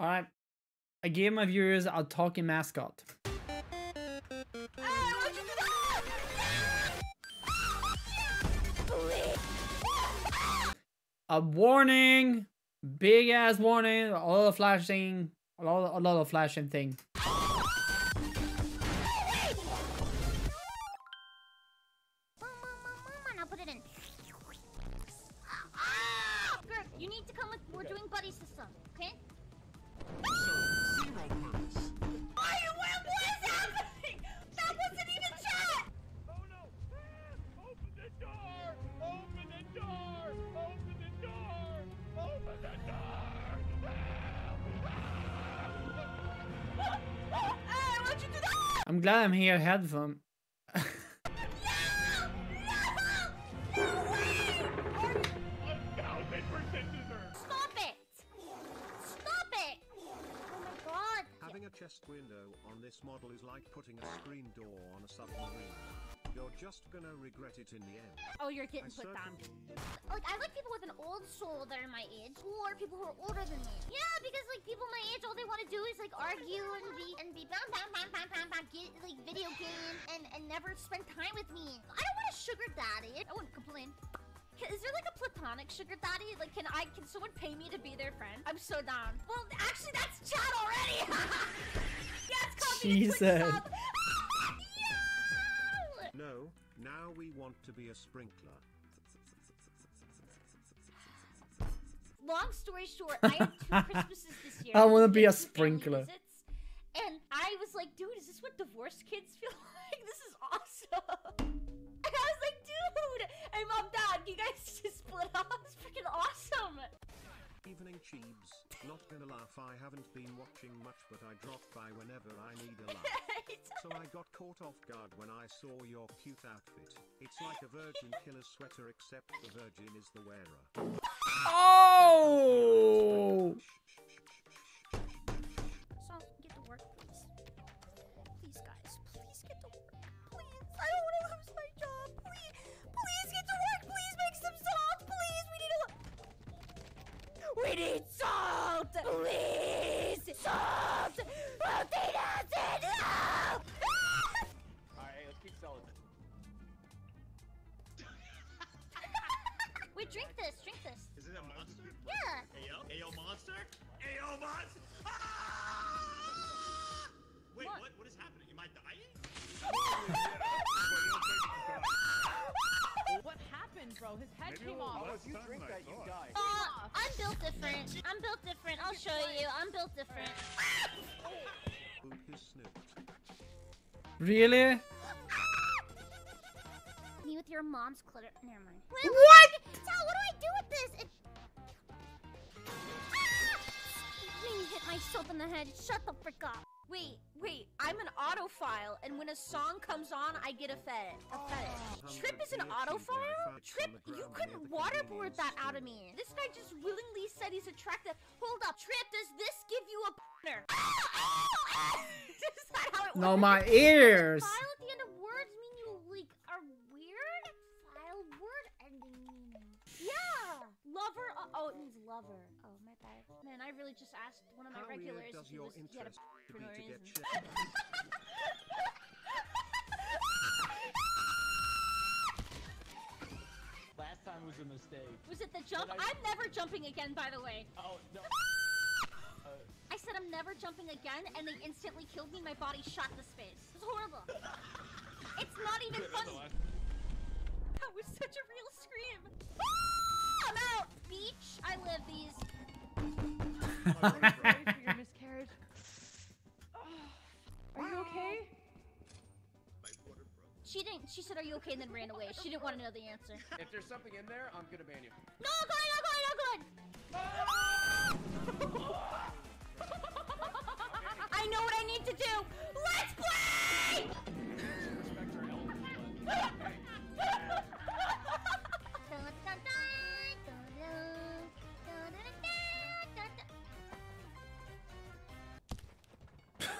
All right. I gave my viewers a talking mascot. A warning, big ass warning, a lot of flashing, a lot, a lot of flashing thing. Glad I'm here headphone. A you're getting I put down. Like, I like people with an old soul that are my age, or people who are older than me. Yeah, because like people my age, all they want to do is like argue and be and be bam bam bam bam bam bam, get like video game and and never spend time with me. I don't want a sugar daddy. I wouldn't complain. Is there like a platonic sugar daddy? Like, can I? Can someone pay me to be their friend? I'm so down. Well, actually, that's chat already. yes, copy the Twitch Jesus. Oh, sub. Yo! No, now we want to be a sprinkler. long story short, I had two Christmases this year. I wanna be a sprinkler. And I was like, dude, is this what divorced kids feel like? This is awesome. And I was like, dude, hey mom, dad, you guys just split up. It's freaking awesome. Evening Cheebs, not gonna laugh, I haven't been watching much, but I drop by whenever I need a laugh. So I got caught off guard when I saw your cute outfit. It's like a virgin killer sweater, except the virgin is the wearer. Oh! We need salt. Please, salt. Protein acid. No. Alright, let's keep selling. Wait, drink this. Drink this. Is it a monster? Yeah. Ayo? Ayo monster? Ayo monster? Bro? His head Maybe came off. Oh, if you drink that, you die. Uh, I'm built different. I'm built different. I'll show you. I'm built different. Oop his snoot. Really? Me with your mom's clutter. Never mind. What? Sal, what do I do with this? It... hit myself in the head. Shut the frick up. Wait, wait. I'm an audiophile, and when a song comes on, I get a fetish. A fetish. Trip is an audiophile? Trip, you couldn't waterboard that out of me. This guy just willingly said he's attractive. Hold up, Trip. Does this give you a partner? is that how it No, my ears. Lover. Uh, oh, it means lover. Oh, my bad. Man, I really just asked one of my How regulars does if he your was he had a interest to for be no to get shit? Last time was a mistake. Was it the jump? I- I'm never jumping again. By the way, Oh no. I said I'm never jumping again, and they instantly killed me. My body shot the space. It was horrible. it's not even funny. I live these. I'm sorry for your miscarriage. Are you okay? My water broke. She didn't. She said, "Are you okay?" and then ran away. She didn't want to know the answer. If there's something in there, I'm gonna ban you. No, good, no good, no good. I know what I need to do. Let's play.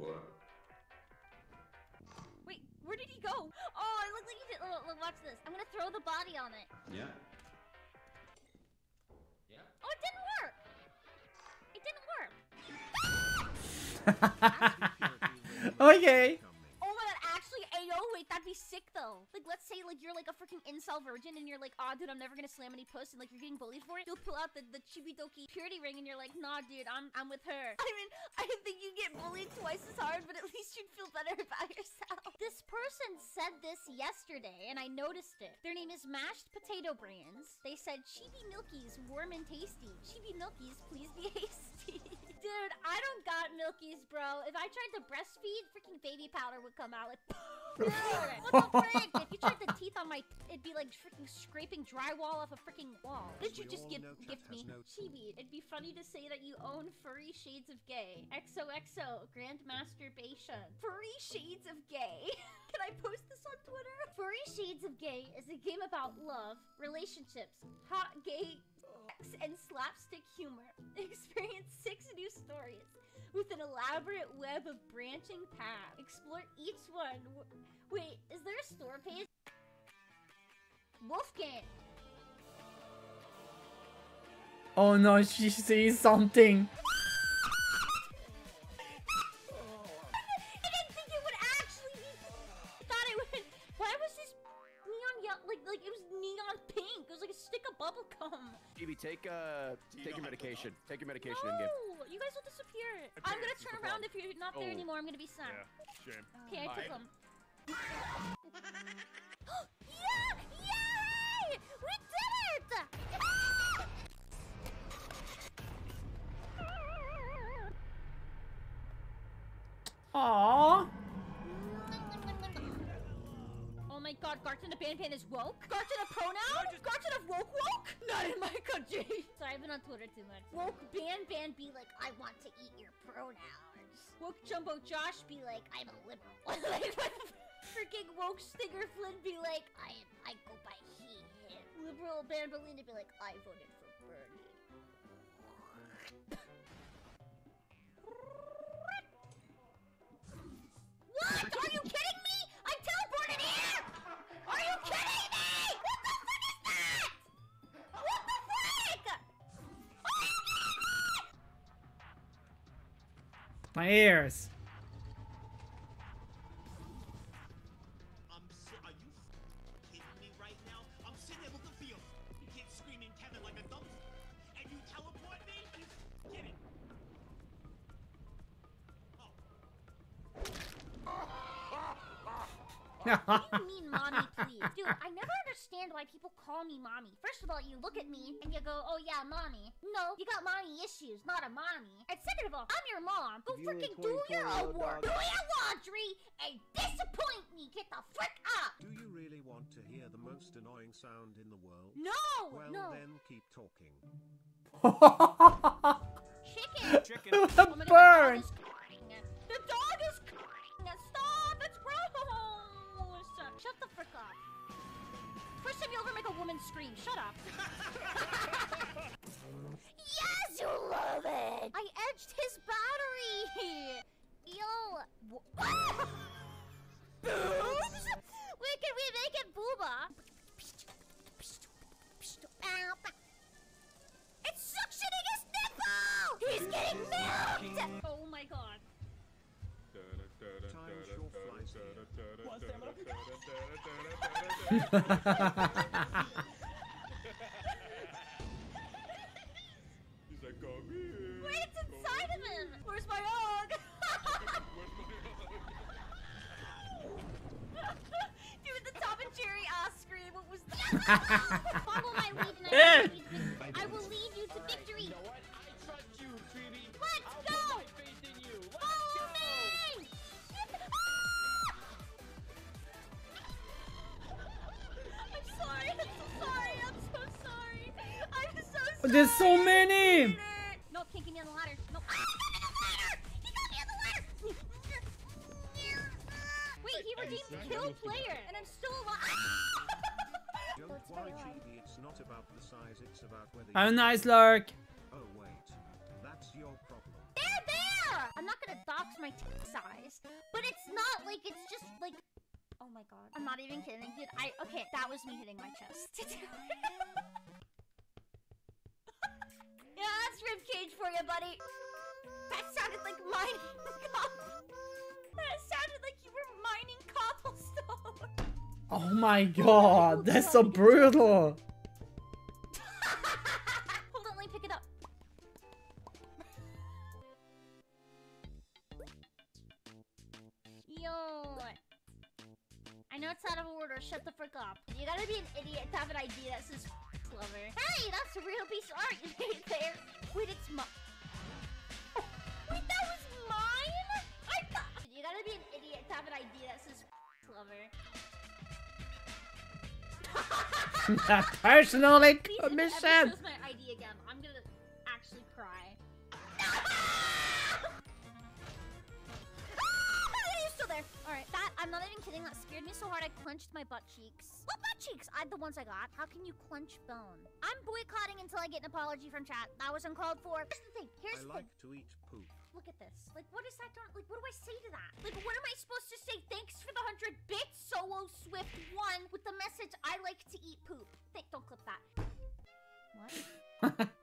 What? Wait, where did he go? Oh, it looked like he did. Look, look, watch this. I'm gonna throw the body on it. Yeah. Oh, it didn't work. It didn't work. Ah! okay. Be sick though. Like, let's say like you're like a freaking incel virgin and you're like, oh dude, I'm never gonna slam any puss and like you're getting bullied for it. You'll pull out the, the chibidoki purity ring and you're like, nah dude, I'm I'm with her. I mean, I think you get bullied twice as hard, but at least you'd feel better about yourself. This person said this yesterday and I noticed it. Their name is Mashed Potato Brands. They said chibi milkies warm and tasty. Chibi milkies, please be hasty. Dude, I don't got milkies, bro. If I tried to breastfeed, freaking baby powder would come out like. Dude, what the frick? If you tried the teeth on my, it'd be like freaking scraping drywall off a freaking wall. Did you just give gift me? has no- Chibi, it'd be funny to say that you own furry shades of gay. XOXO, grand masturbation. Furry shades of gay. Can I post this on Twitter? Furry Shades of Gay is a game about love, relationships, hot gay an elaborate web of branching paths. Explore each one. Wait, is there a store page? Wolfgang. Oh no, she sees something. Uh, you take your know how to medication. Take your medication in game. No, you guys will disappear. I'm gonna turn around if you're not there Oh. anymore. I'm gonna be sad. Yeah, shame. Okay, I took Alright. them. yeah! Yay! We did it! Aww. Oh my god, Garten the Banban is woke? Garten a pronoun? Garten of woke woke? Not in my country! Sorry, I've been on Twitter too much. Woke Banban be like, I want to eat your pronouns. Woke Jumbo Josh be like, I'm a liberal. Freaking woke Stinger Flynn be like, I am, I go by he, him. Liberal Banbaleena be like, I voted for Bernie. My ears. You mean, mommy, please? Dude, I never understand why people call me mommy. First of all, you look at me and you go, oh yeah, mommy. No, you got mommy issues, not a mommy. And second of all, I'm your mom. Go You freaking do your own work. dog. Do your laundry and disappoint me. Get the frick up. Do you really want to hear the most annoying sound in the world? No, Well, no. then keep talking. Chicken. Chicken. With a my God, burn. A. Shut up. yes, you love it. I edged his battery. Yo. Wh- Boobs? Wait, can we make it booba? It's suctioning his nipple! He's getting milked! Oh my god. Time Where's my hug? Dude, the Tom and Jerry ass scream. What was that? Follow my lead and I will lead, vic- I will lead you to victory. You know what? I trust you, Phoebe. Let's I'll go! put my faith in you. Let's Follow go. me! Ah! I'm sorry. I'm so sorry. I'm so sorry. I'm so sorry. There's so many. Redeemed player, and I'm still alive. Don't worry, fight. Chibi, it's not about the size, it's about whether Have a you... nice lurk. Oh wait, that's your problem. There, there! I'm not gonna dox my t size, but it's not like it's just like. Oh my god. I'm not even kidding, dude. I okay, that was me hitting my chest. yeah, that's rib cage for you, buddy. That sounded like mining. that sounded Oh my god, that's so brutal. Personally Please, if it commission. my ID again, I'm gonna actually cry. You're still there. All right, that I'm not even kidding. That scared me so hard I clenched my butt cheeks. What butt cheeks? I the ones I got. How can you clench bone? I'm boycotting until I get an apology from chat. That was uncalled for. Here's the thing. Here's I the thing. like to eat poop. Look at this. Like, what is that? Don't like. What do I say to that? Like, what am I supposed to say? Thanks for the hundred bits, Solo Swift One, with the message I like to eat poop. Think, don't clip that. What?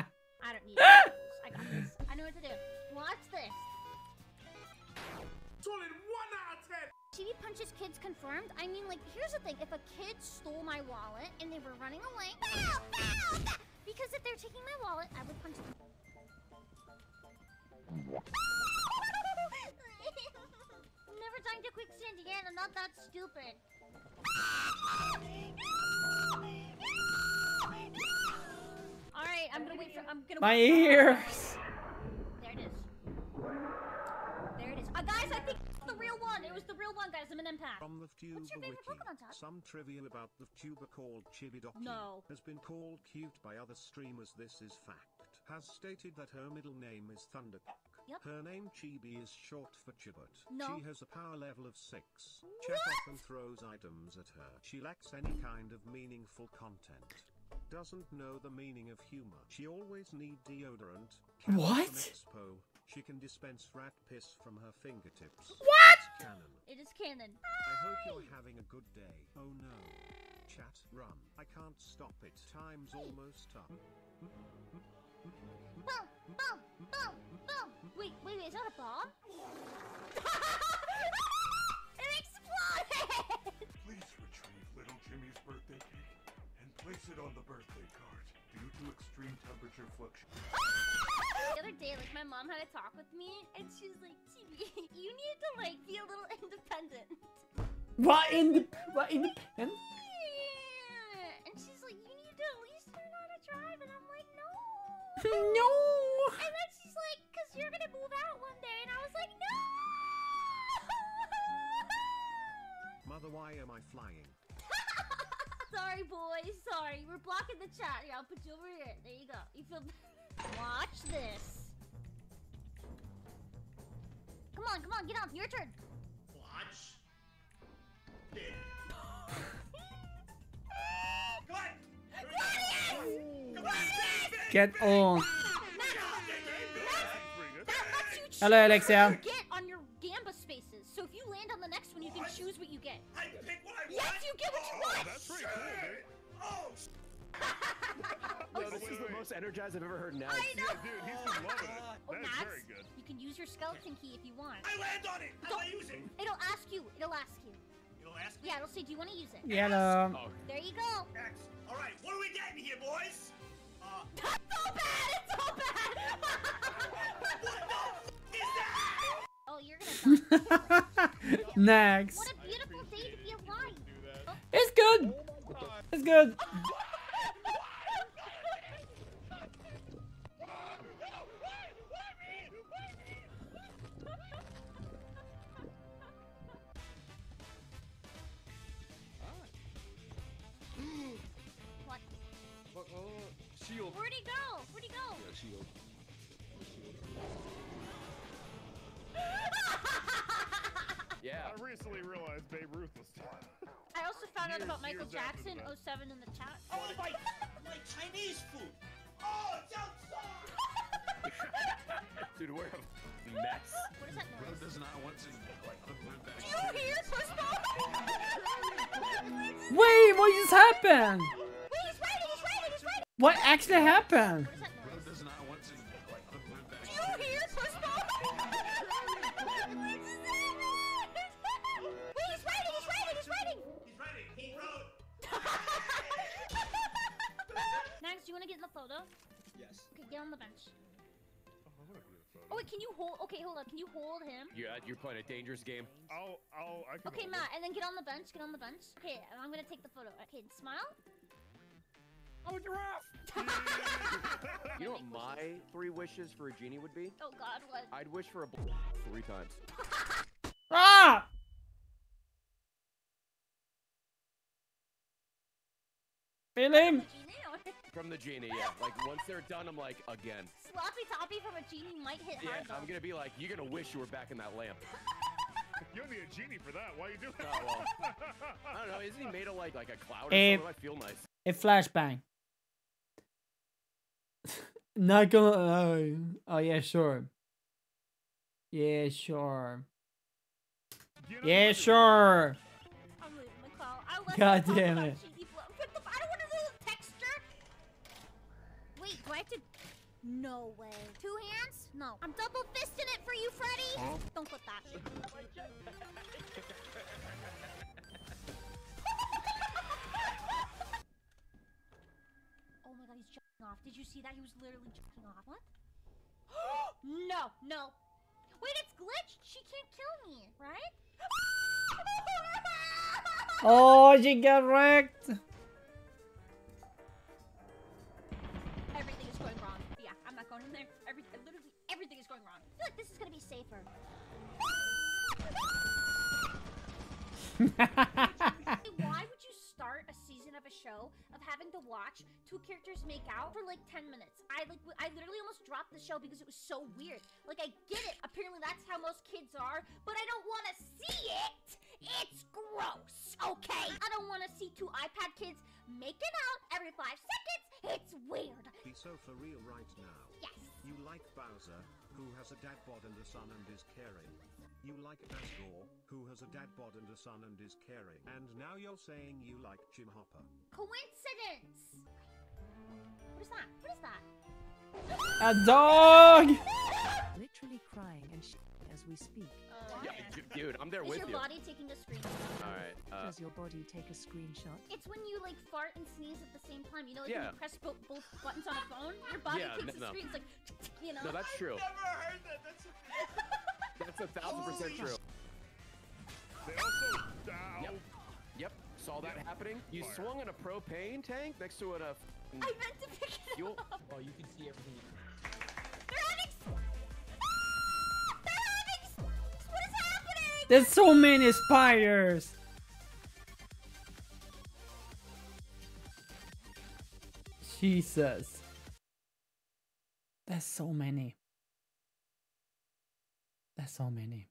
I don't need it. I got this. I know what to do. Watch this. Solid 1 out of 10! TV punches kids confirmed. I mean, like, here's the thing: if a kid stole my wallet and they were running away, bow, bow, bow, because if they're taking my wallet, I would punch them. Never dying to quicksand again. I'm not that stupid. All right, I'm gonna wait for. I'm gonna. My wait ears. There it is. There it is. Uh, guys, I think it's the real one. It was the real one, guys. I'm an empath. From the Tuber What's your favorite Wiki, Pokemon type? some trivia about the tuber called Chibidoki No. has been called cute by other streamers. This is fact. Has stated that her middle name is Thundercock. Yep. Her name Chibi is short for Chibot. No. She has a power level of 6. Chat often throws items at her. She lacks any kind of meaningful content. Doesn't know the meaning of humor. She always need deodorant. What? Expo. She can dispense rat piss from her fingertips. What? It's canon. It is canon. I hope you're having a good day. Oh no. Chat, run. I can't stop it. Time's almost up. Boom, boom, boom, boom. Wait, wait, wait. Is that a bomb? it exploded. Please retrieve little Jimmy's birthday cake and place it on the birthday card. Due to extreme temperature fluctuations. The other day, like my mom had a talk with me, and she was like, "Timmy, you need to like be a little independent." What in the what in the pen? And she's like, "You need to at least learn how to drive," and I'm like, "No." No. And then she's like, "Cause you're gonna move out one day," and I was like, "No." Mother, why am I flying? Sorry, boys. Sorry. We're blocking the chat. Here, I'll put you over here. There you go. You feel. Watch this. Come on, come on, get on. Your turn. Watch. This. Get on. That lets you choose Hello, Alexia. get on your Gamba spaces. So if you land on the next one, you can choose what you get. I pick what I want! Yes, you get what you Oh, want. That's pretty cool. Oh, No, this is the most energized I've ever heard now. I know. Yeah, dude, he's loving it. Oh, That's Max, very good. You can use your skeleton key if you want. I land on it! How do I use it? It'll ask you. It'll ask you. It'll ask me. Yeah, it'll say, "Do you want to use it?" Yellow. Oh, There you go. X. Alright, what are we getting here, boys? Uh, That's so bad. It's so bad. what the f is that? oh, you're gonna. Next. What a beautiful day to be alive. It's good. It's good. Shield. Where'd he go? Where'd he go? Yeah, shield. Yeah. I recently realized Babe Ruth was. I also found out about Michael Jackson that. 07 in the chat. Oh, my, my Chinese food! Oh, it's outside! Dude, we're a mess. What is that noise? does not want to like unload that. Do you hear push ball? Wait, what just happened? What actually happened? Max, do you want to get in the photo? Yes. Okay, get on the bench. Oh wait, can you hold? Okay, hold on. Can you hold him? Yeah, you're playing a dangerous game. I'll, I'll, can Okay, hold it. Matt, and then get on the bench. Get on the bench. Okay, I'm gonna take the photo. Okay, smile. I'm a giraffe. You know what my three wishes for a genie would be? Oh God, what? I'd wish for a bl- three times. Ah! Feeling? Genie From the genie, yeah. Like once they're done, I'm like, again. Sloppy toppy from a genie might hit Yeah, hard though. I'm gonna be like, you're gonna wish you were back in that lamp. You don't need a genie for that. Why are you doing Oh, well. I don't know. Isn't he made of like like a cloud or something? I feel nice. A flashbang. Not gonna. Oh, oh yeah, sure. Yeah, sure. Yeah, sure. I'm leaving the call. I God damn it. Put the- I don't want to do the texture. Wait, do I have to? No way. Two hands? No. I'm double fisting it for you, Freddy. Don't put that. Off. Did you see that? He was literally jumping off. What? no, no. Wait, it's glitched. She can't kill me, right? Oh, she got wrecked. Everything is going wrong. Yeah, I'm not going in there. Every, literally everything is going wrong. I feel like this is gonna be safer. Why would show of having to watch two characters make out for like 10 minutes? I like I literally almost dropped the show because it was so weird. Like I get it. Apparently that's how most kids are, but I don't want to see it. It's gross. Okay? I don't want to see two iPad kids making out every 5 seconds. It's weird. Be so for real right now. Yes. You like Bowser, who has a dad bod and a son and is caring. You like Asgore, who has a dad bod and a son and is caring. And now you're saying you like Jim Hopper. Coincidence. What is that? What is that? A dog. Literally crying and sh- as we speak. Yeah, d- dude, I'm there Is with you. Is your you. body taking a screenshot? All right. Uh, Does your body take a screenshot? It's when you like fart and sneeze at the same time. You know, like when you press bo- both buttons on a phone, your body Yeah, takes n- a no. screen. It's like, you know. no, that's true. Never heard that. That's That's a thousand percent true. They also. Ow. Yep. Yep. Saw that happening. You Fire. swung on a propane tank next to it, a I meant to pick it fuel. up. Oh, you can see everything. There's so many spiders. Jesus. There's so many. There's so many.